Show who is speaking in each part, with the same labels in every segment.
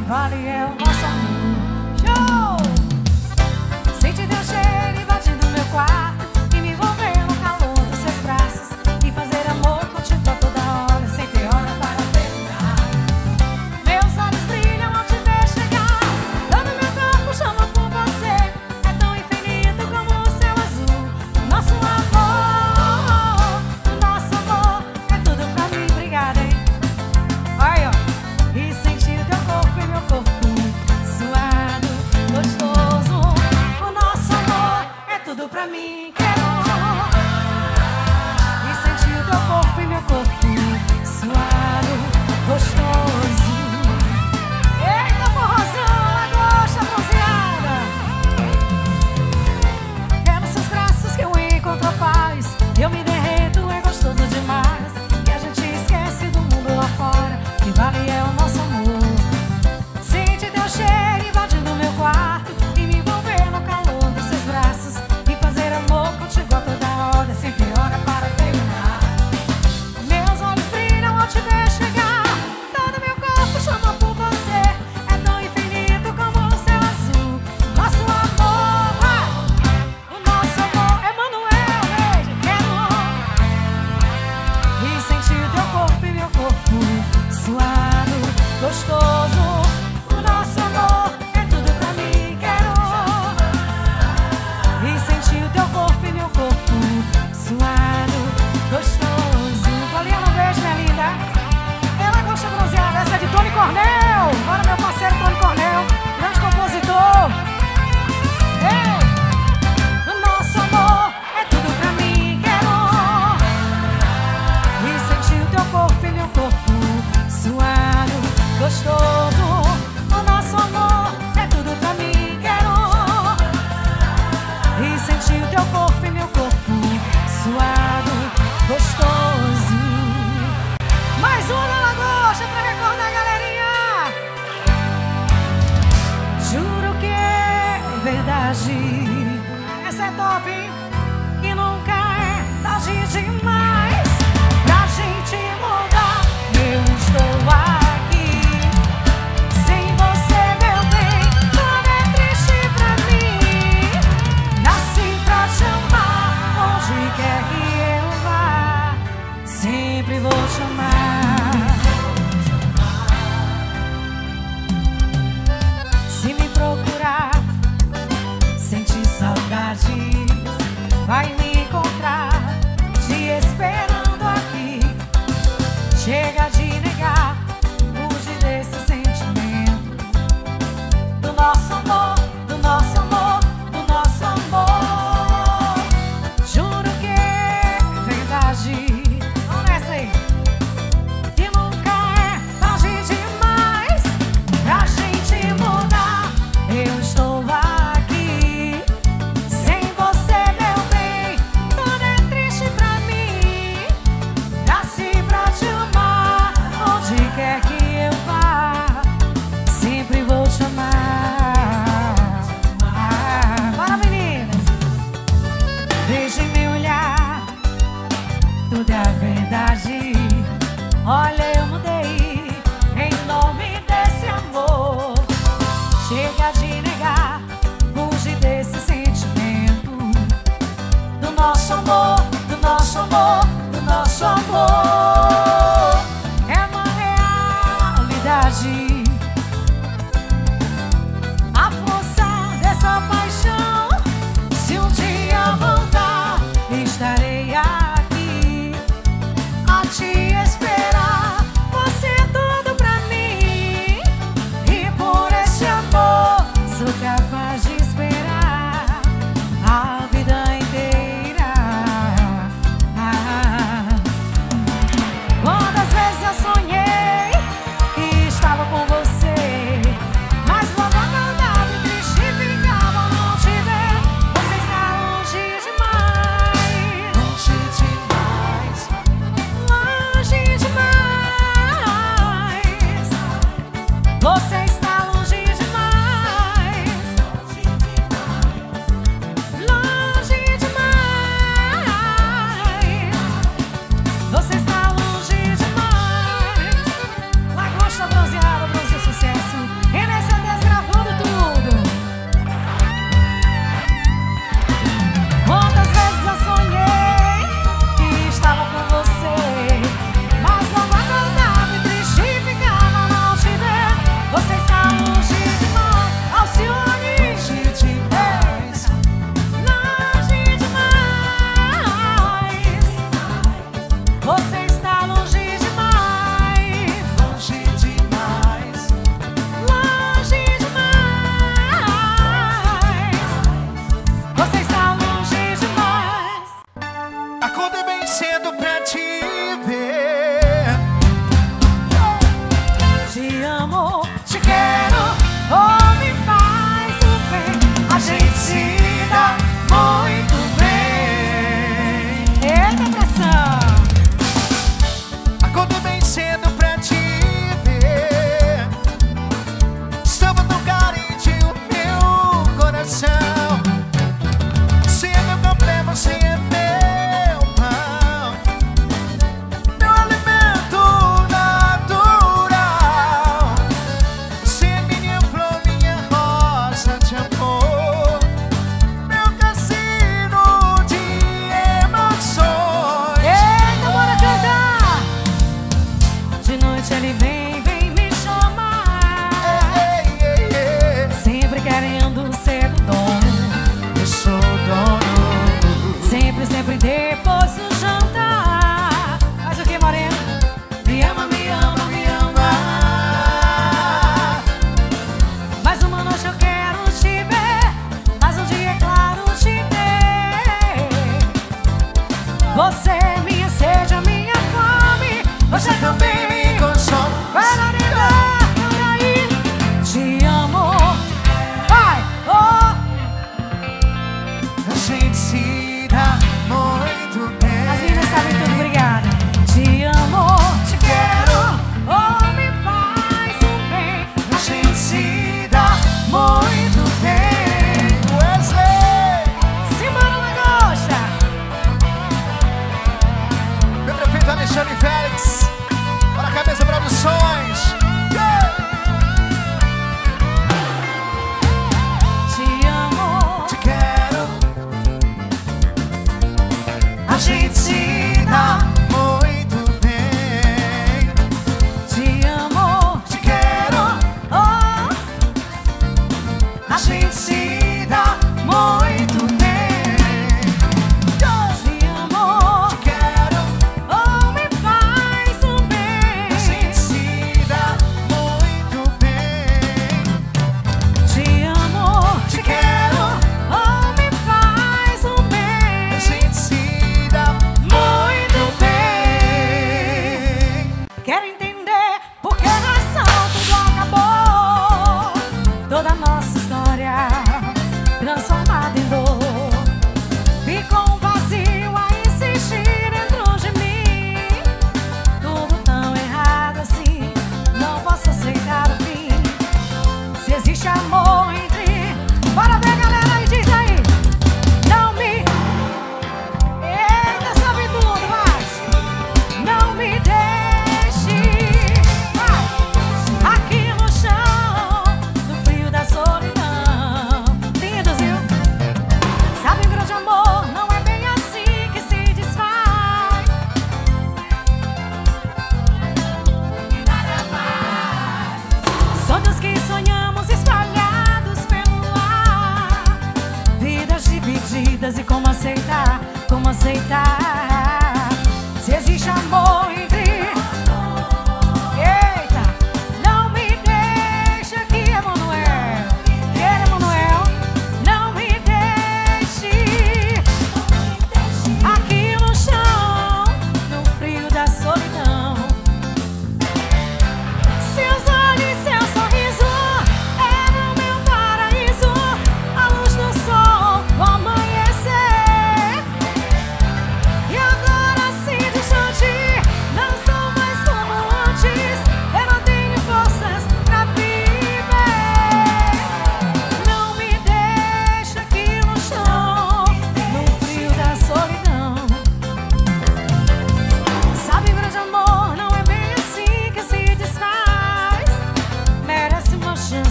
Speaker 1: fora. O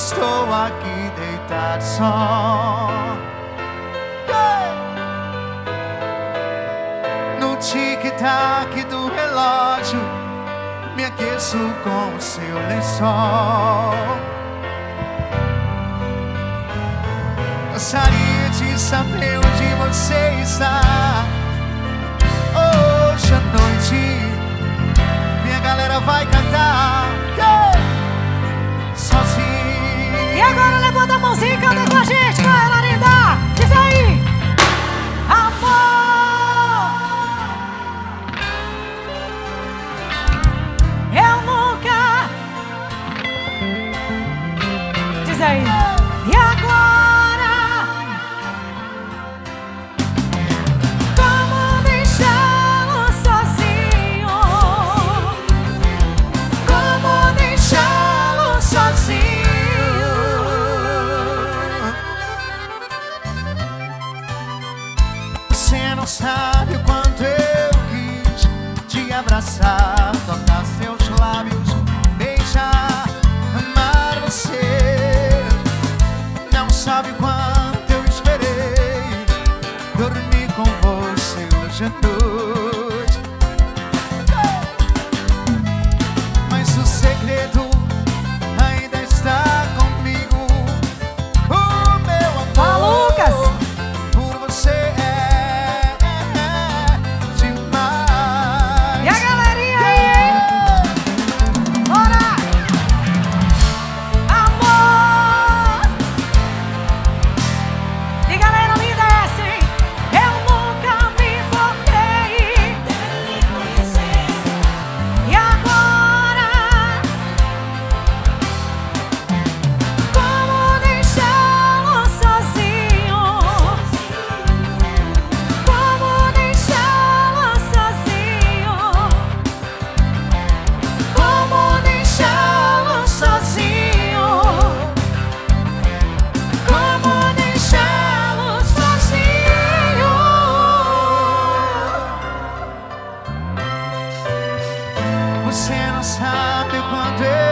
Speaker 1: estou aqui
Speaker 2: deitado só. No tic-tac do relógio, me aqueço com o seu lençol. Gostaria de saber onde você está. Hoje à noite, minha galera vai cantar. Yeah! Sozinha.
Speaker 1: E agora levanta a mãozinha e canta com a gente, vai, Larinda! Diz aí!
Speaker 2: Você não sabe o quanto eu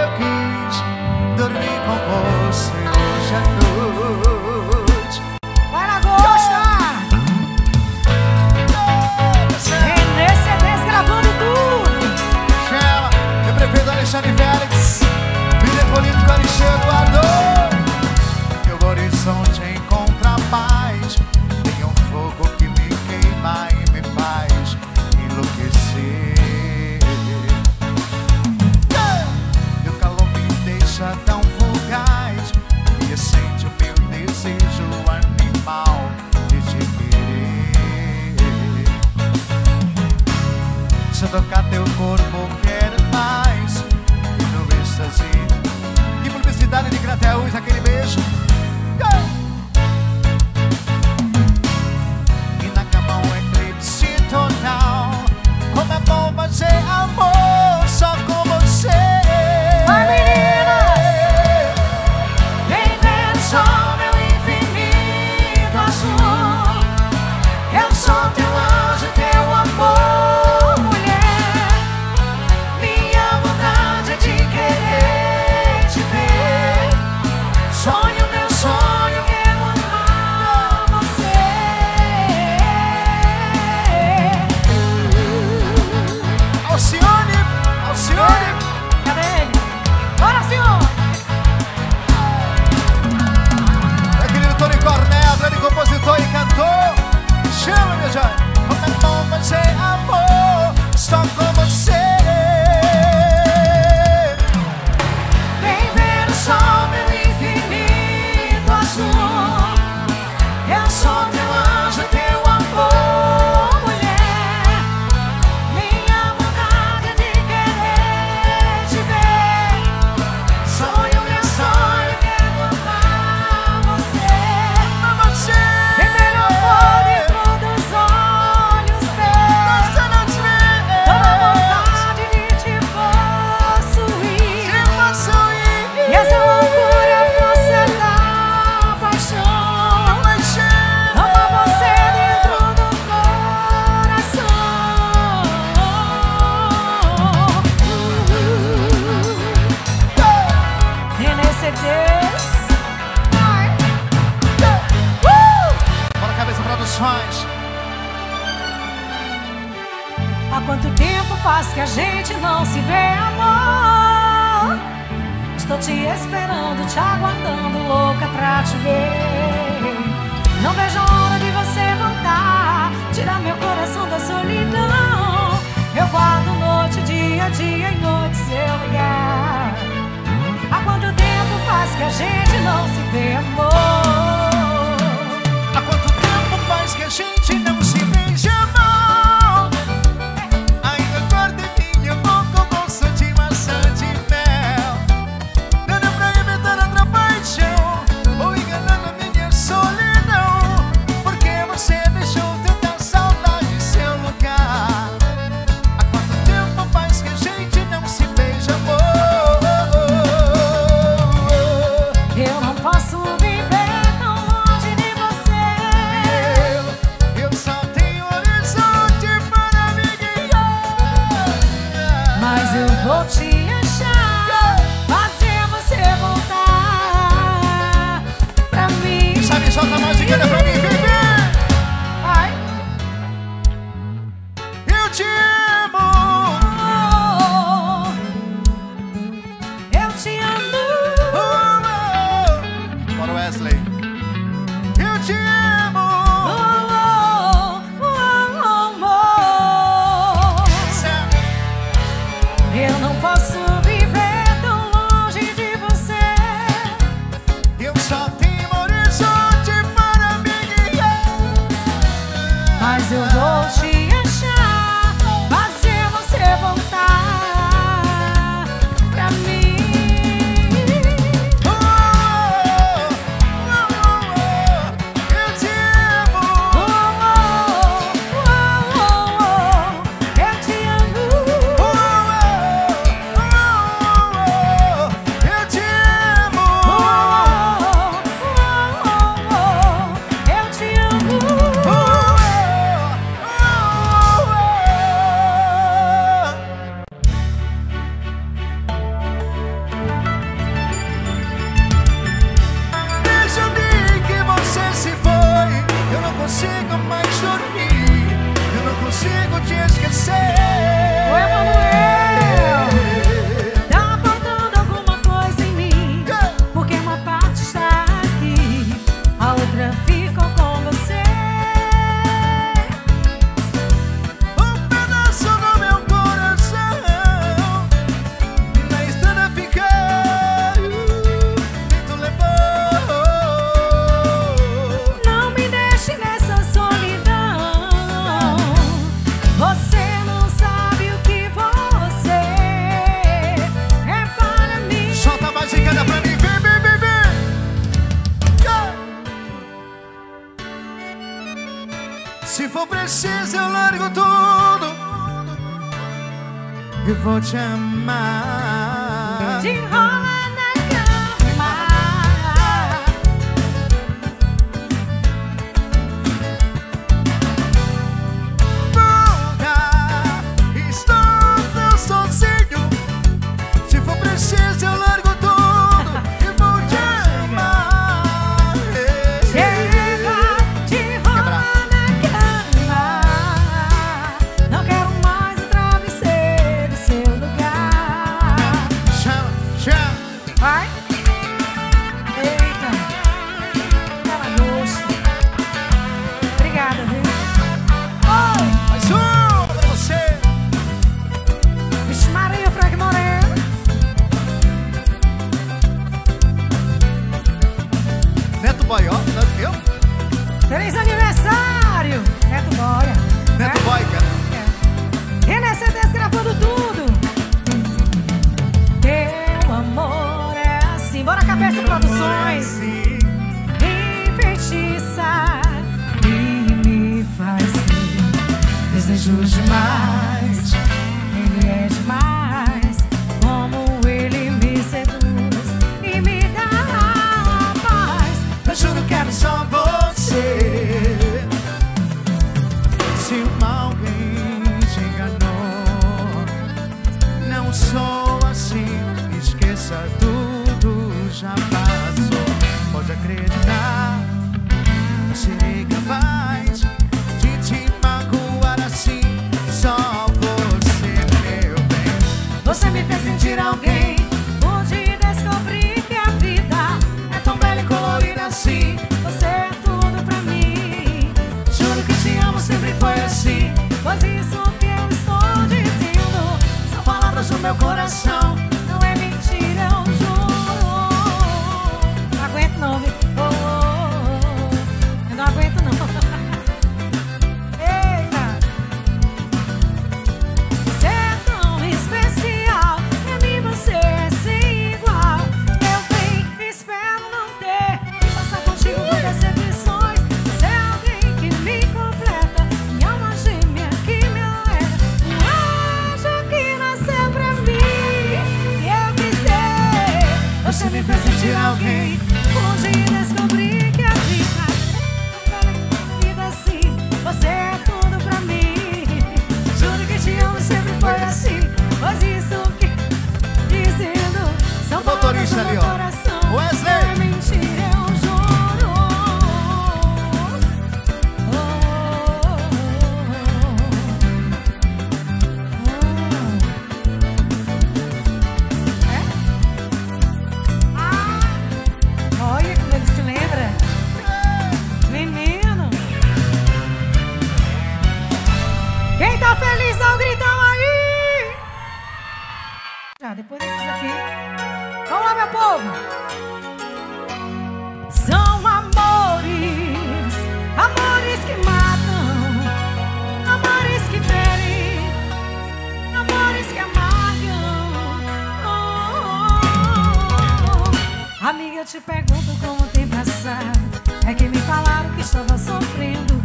Speaker 1: Amiga, eu te pergunto como tem passado. É que me falaram que estava sofrendo.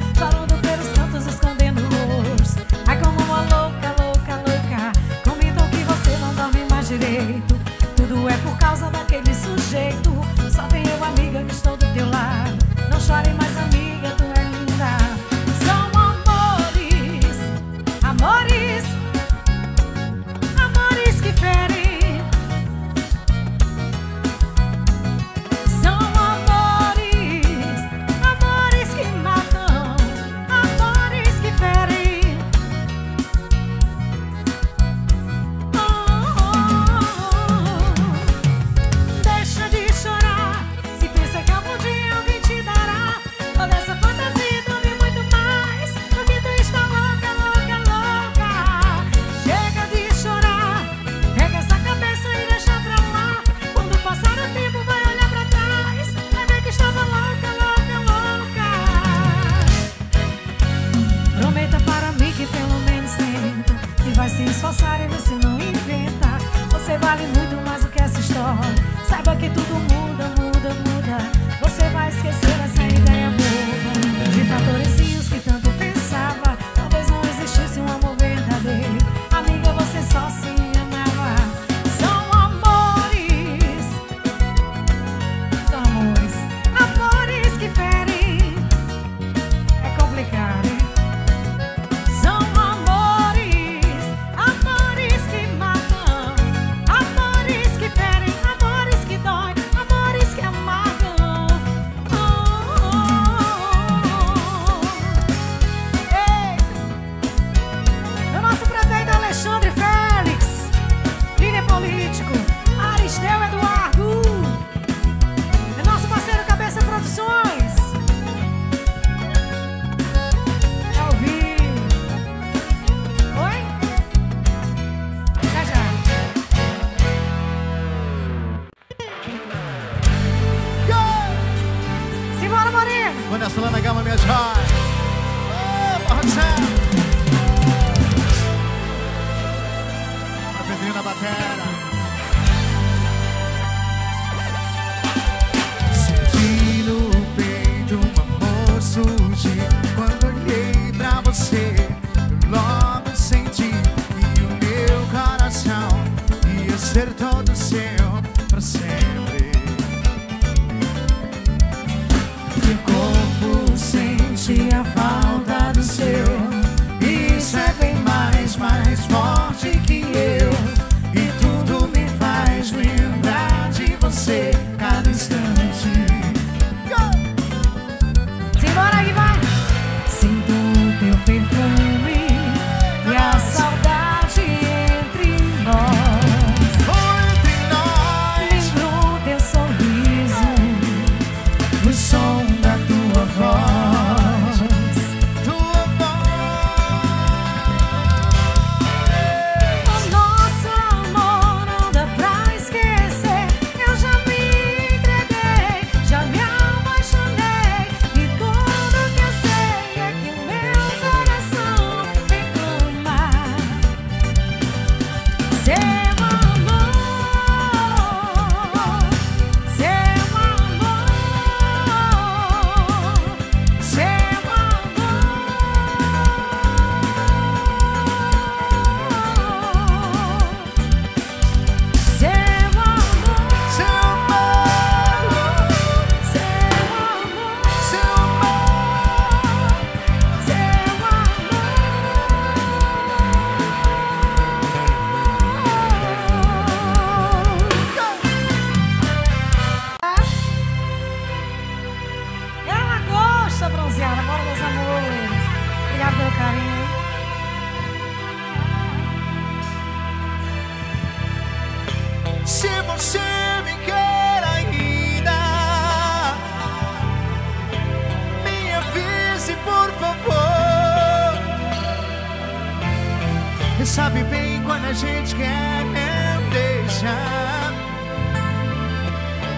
Speaker 1: can.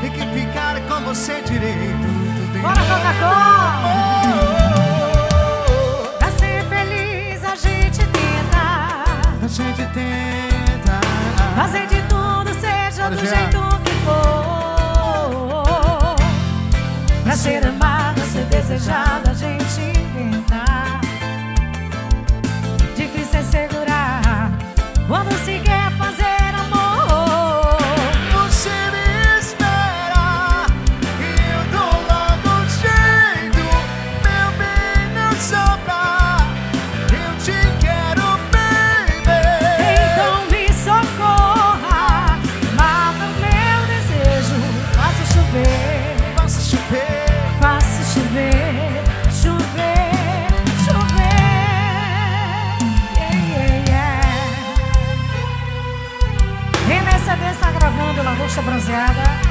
Speaker 1: e que
Speaker 2: ficar com você direito.
Speaker 1: Bora, Coca-Cola! Pra ser feliz a gente tenta.
Speaker 2: A gente tenta.
Speaker 1: Fazer de tudo, seja do jeito que for. Pra ser amada, ser desejada, a gente
Speaker 2: pesada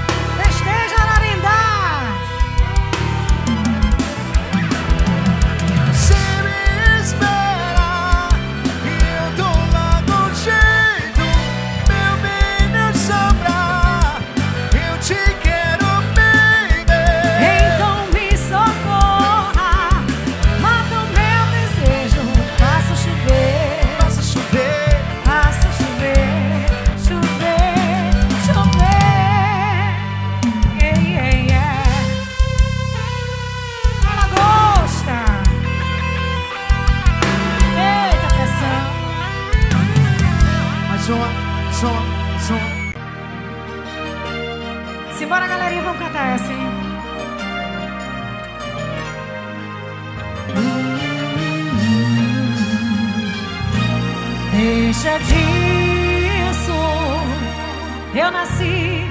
Speaker 2: Eu
Speaker 1: nasci,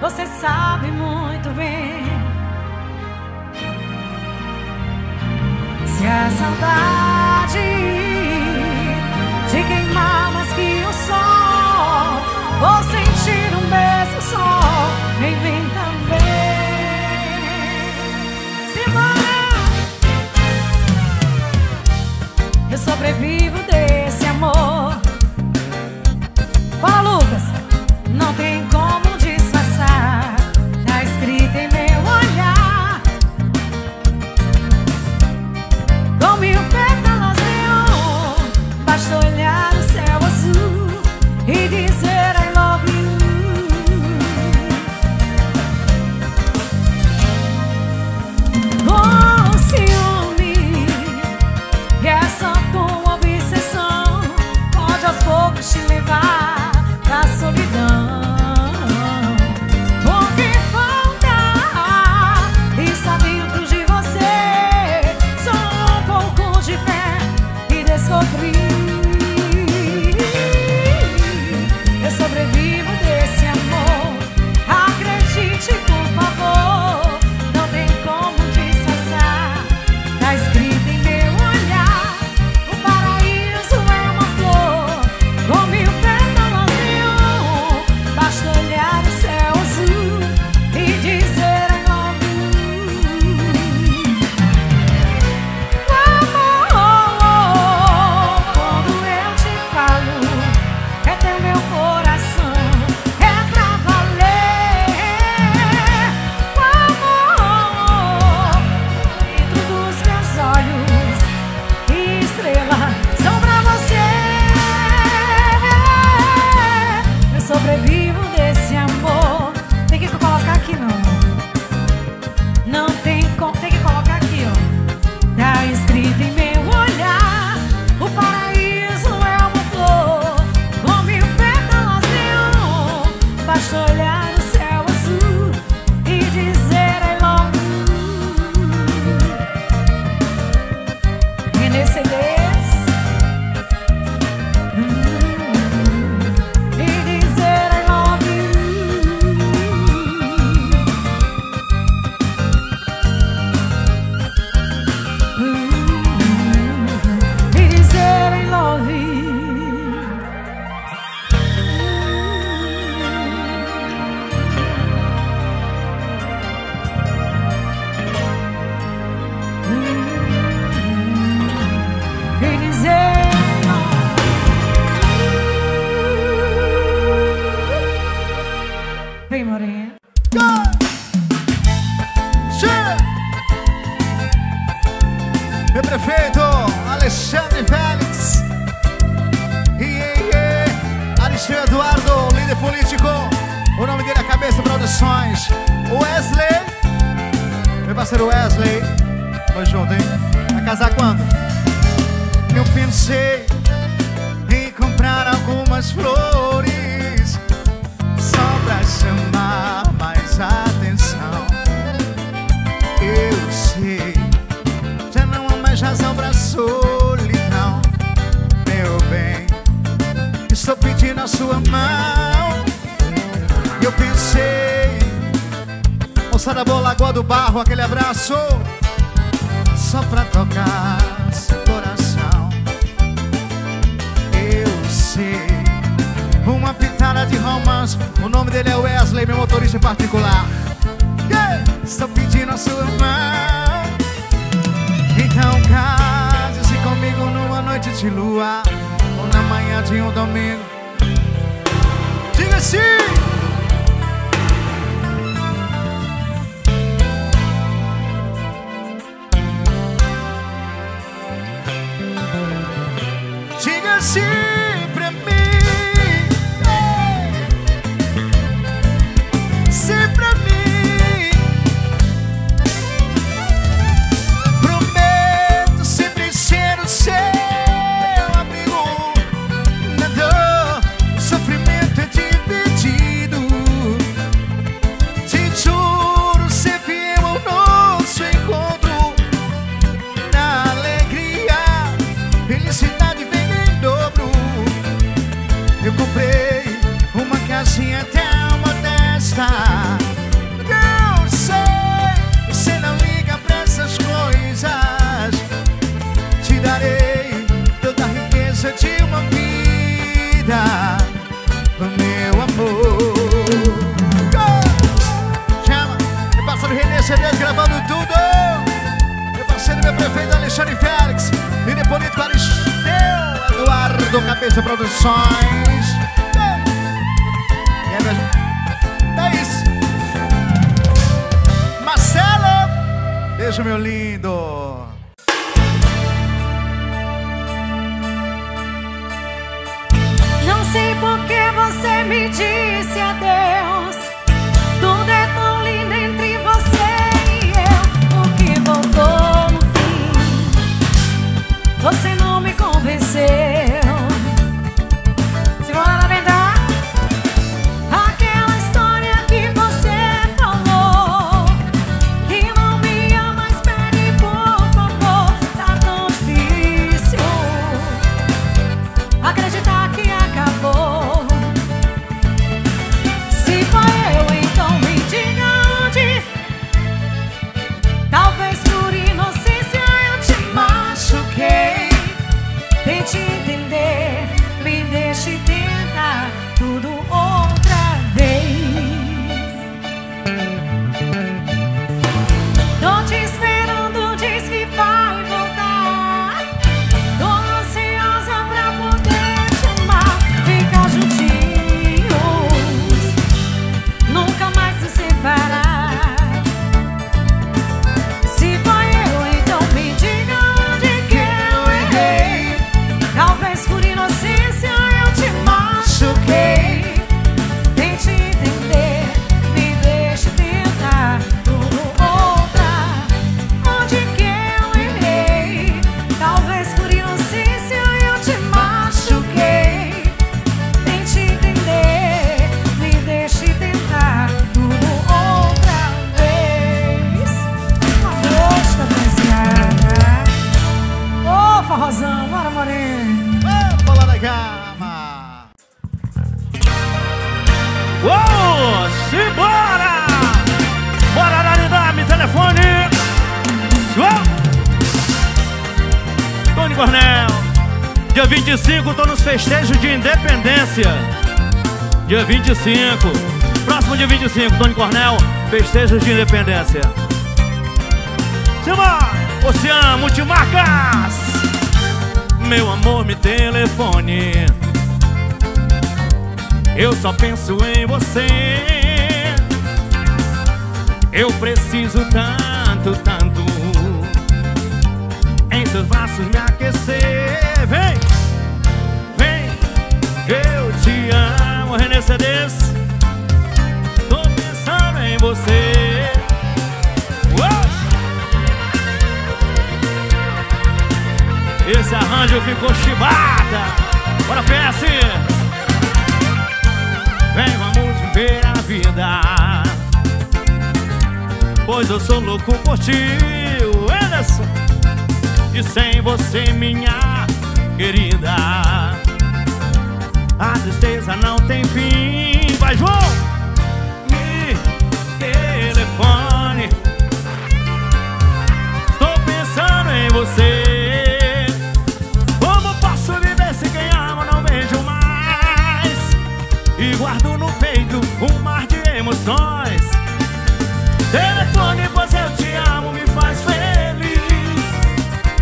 Speaker 1: você sabe muito bem. Se a saudade de queimar mais que o sol, vou sentir um beijo só em mim também. Se vai, eu sobrevivo dele. vida Meu amor. Go! Chama, é meu parceiro René Cedeiro gravando tudo. Meu parceiro, meu prefeito Alexandre Félix Líder político Aristeu Eduardo Cabeça Produções. Go! É, é isso. Marcelo Beijo meu lindo.
Speaker 3: Cornel. Dia 25 tô nos festejos de independência. Dia 25. Próximo dia 25, Tony Cornel, festejos de independência. Simba, Oceano Multimarcas! Meu amor, me telefone. Eu só penso em você. Eu preciso tanto, tanto seus braços me aquecer. Vem, vem Eu te amo, Renê Cedes Tô pensando em você! Esse arranjo ficou chibata. Bora, PS! Vem, vamos viver a vida. Pois eu sou louco por ti, Anderson Sem você, minha querida A tristeza não tem fim. Vai, João! Me telefone. Estou pensando em você. Como posso viver se quem ama não vejo mais? E guardo no peito um mar de emoções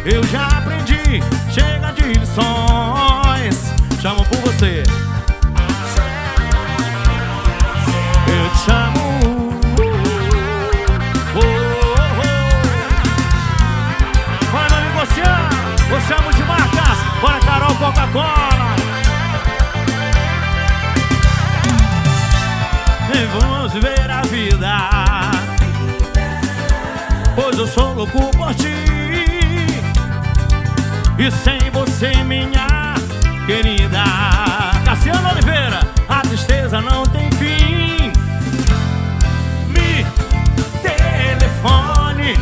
Speaker 3: Eu já aprendi, chega de lições. Chamo por você. Eu te chamo. Oh, oh, oh. Vai, meu amigo Oceano, eu chamo de marcas. Bora, Carol Coca-Cola. Vamos ver a vida. Pois eu sou louco por ti E sem você, minha querida Cassiano Oliveira A tristeza não tem fim. Me telefone.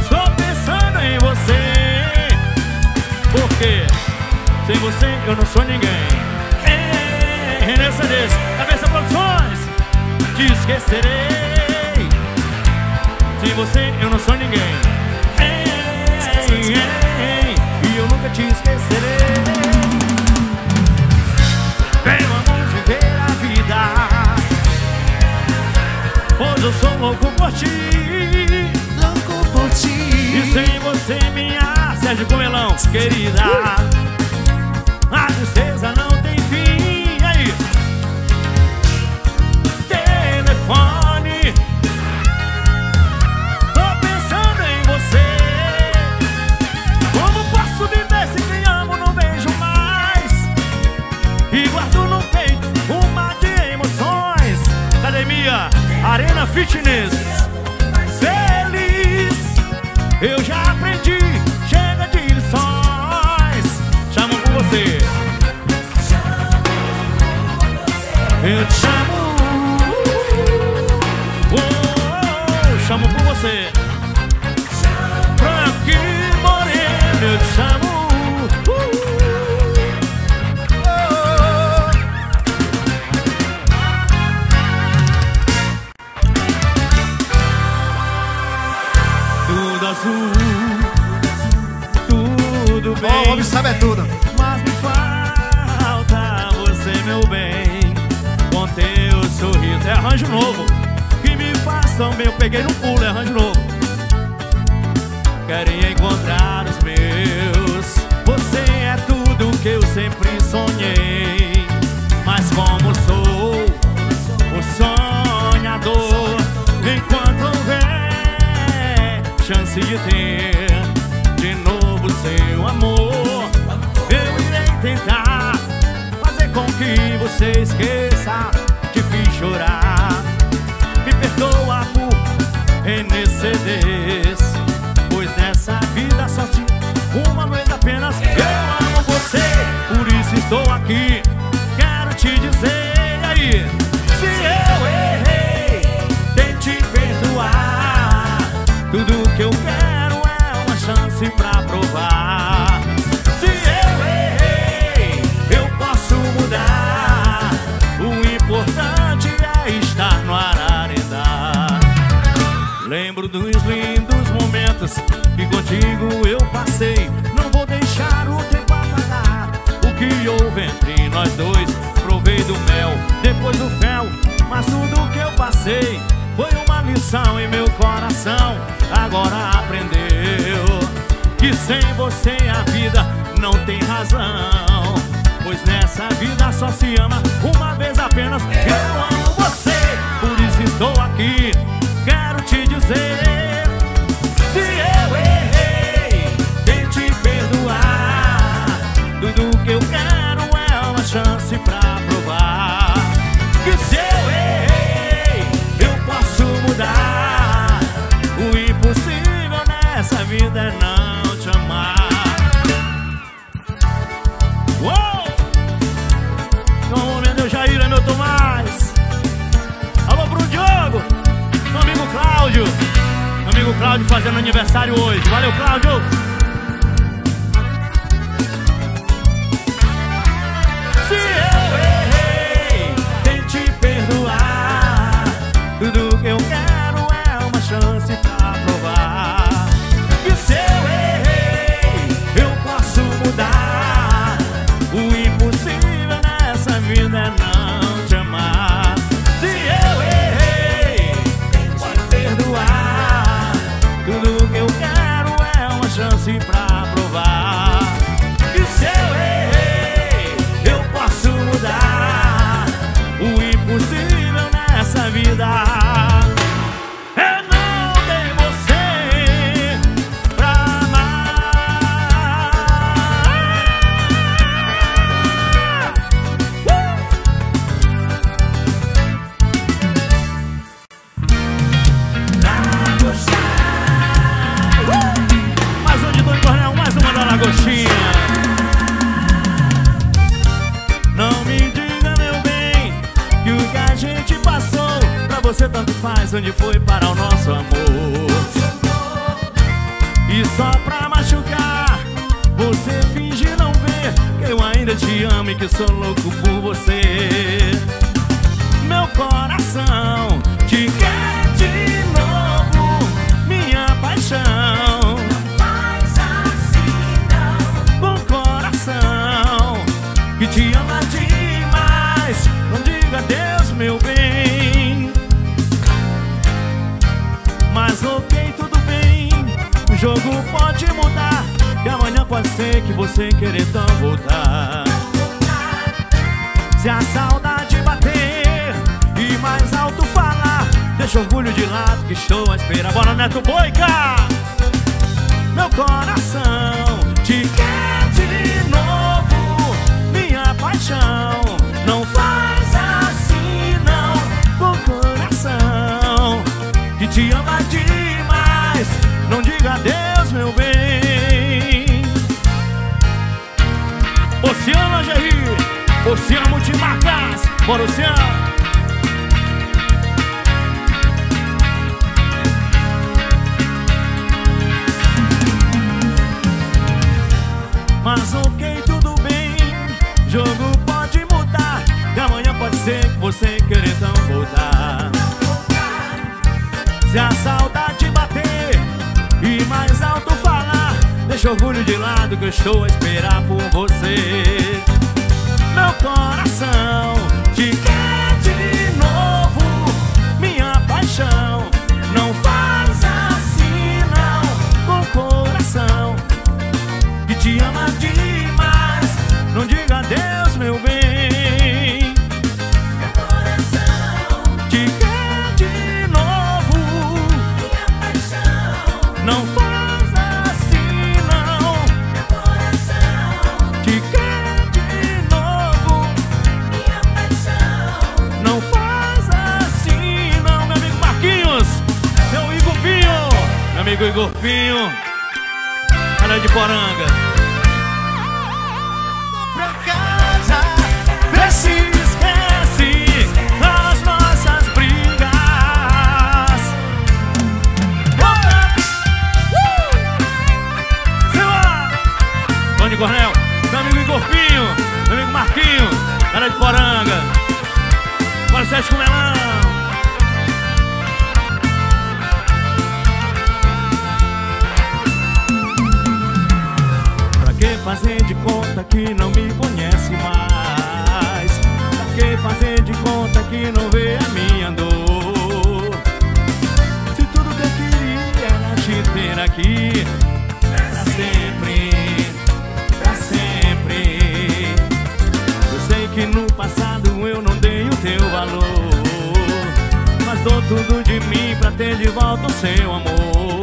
Speaker 3: Estou pensando em você. Porque sem você eu não sou ninguém. Cedes, Cabeça Produções Te esquecerei. Sem você eu não sou ninguém Ei, E eu nunca te esquecerei. Vem, vamos viver a vida Pois eu sou louco por ti.
Speaker 2: Louco por ti.
Speaker 3: E sem você, minha Sérgio Comelão, querida. A tristeza não tem fim. Aí Telefone Fitness. Feliz Eu já aprendi. Chega de lições Chamo por você. Eu te chamo. Oh, Chamo você arranjo novo. Que me tão bem Eu peguei no pulo, é arranjo novo. Querem encontrar os meus. Você é tudo que eu sempre sonhei. Mas como sou o sonhador Enquanto houver chance de ter De novo seu amor Eu irei tentar fazer com que você esqueça Te fiz chorar Me perdoa por renecedes Pois nessa vida só te uma vez apenas. Eu amo você, por isso estou aqui. Quero te dizer e aí Se eu errei, tente perdoar. Tudo que eu quero é uma chance pra provar contigo eu passei. Não vou deixar o tempo apagar o que houve entre nós dois. Provei do mel, depois do fel, mas tudo que eu passei foi uma lição em meu coração. Agora aprendeu que sem você a vida não tem razão. Pois nessa vida só se ama uma vez apenas. Eu amo você, por isso estou Cláudio fazendo aniversário hoje. Valeu, Cláudio! Você tanto faz onde foi para o nosso amor. E só pra machucar, você finge não ver que eu ainda te amo e que sou louco por você. Meu coração jogo pode mudar. E amanhã pode ser que você querer tão voltar. Se a saudade bater e mais alto falar, deixa orgulho de lado que estou a esperar. Bora, Neto Boica! Meu coração te quer de novo, minha paixão. Não faz assim, não, com coração que te ama demais. Não diga adeus, meu bem. Oceano Gerri, Oceano Multimarcas, bora Oceano. Mas ok, tudo bem. Jogo pode mudar. E amanhã pode ser que você querer então voltar. Se a saudade deixa orgulho de lado que eu estou a esperar por você. Meu coração Pinho. Cara de Poranga.
Speaker 2: pra casa
Speaker 3: Vê se esquece as nossas brigas. Bora! Uh! Simbora! Tony Cornel, meu amigo Igor Pinho, meu amigo Marquinho, cara de Poranga. Bora, Sérgio Melão. Que não me conhece mais? Pra que fazer de conta que não vê a minha dor? Se tudo que eu queria era te ter aqui Pra sempre, pra sempre Eu sei que no passado eu não dei o teu valor Mas dou tudo de mim pra ter de volta o seu amor